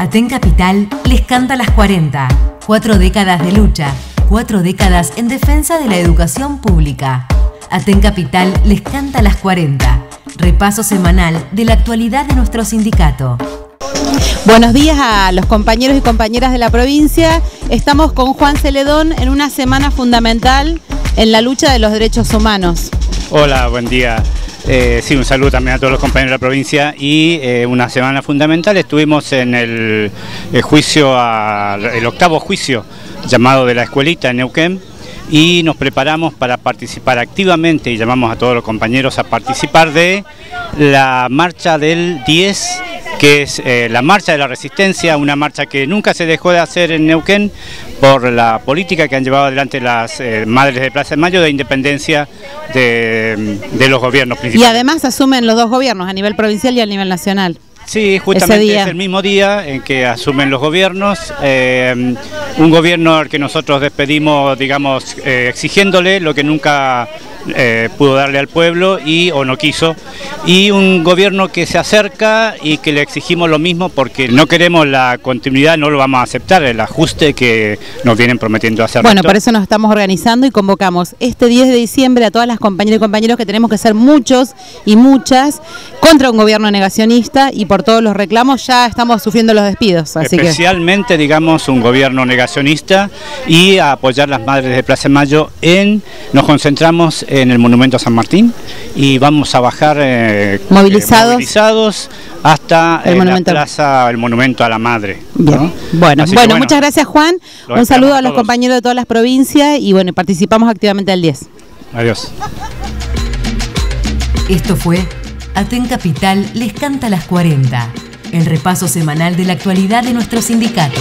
Aten Capital les canta las 40. Cuatro décadas de lucha, cuatro décadas en defensa de la educación pública. Aten Capital les canta las 40. Repaso semanal de la actualidad de nuestro sindicato. Buenos días a los compañeros y compañeras de la provincia. Estamos con Juan Celedón en una semana fundamental en la lucha de los derechos humanos. Hola, buen día. Eh, sí, un saludo también a todos los compañeros de la provincia y eh, una semana fundamental. Estuvimos en el, juicio, el octavo juicio llamado de la escuelita en Neuquén y nos preparamos para participar activamente y llamamos a todos los compañeros a participar de la marcha del 10 que es eh, la marcha de la resistencia, una marcha que nunca se dejó de hacer en Neuquén por la política que han llevado adelante las eh, madres de Plaza de Mayo de independencia de, los gobiernos principales. Y además asumen los dos gobiernos, a nivel provincial y a nivel nacional. Sí, justamente es el mismo día en que asumen los gobiernos, eh, un gobierno al que nosotros despedimos, digamos, exigiéndole lo que nunca eh, pudo darle al pueblo y o no quiso y un gobierno que se acerca y que le exigimos lo mismo porque no queremos la continuidad, no lo vamos a aceptar, el ajuste que nos vienen prometiendo hacer. Bueno, por eso nos estamos organizando y convocamos este 10 de diciembre a todas las compañeras y compañeros que tenemos que ser muchos y muchas contra un gobierno negacionista y por todos los reclamos ya estamos sufriendo los despidos. Así Especialmente, digamos, un gobierno negacionista y a apoyar las madres de Plaza Mayo en, nos concentramos en el Monumento a San Martín y vamos a bajar eh, movilizados. movilizados. hasta el monumento. la plaza, el Monumento a la Madre. Bueno, bueno, muchas gracias Juan, un saludo a, los compañeros de todas las provincias y bueno, participamos activamente al 10. Adiós. Esto fue Aten Capital les canta las 40, el repaso semanal de la actualidad de nuestro sindicato.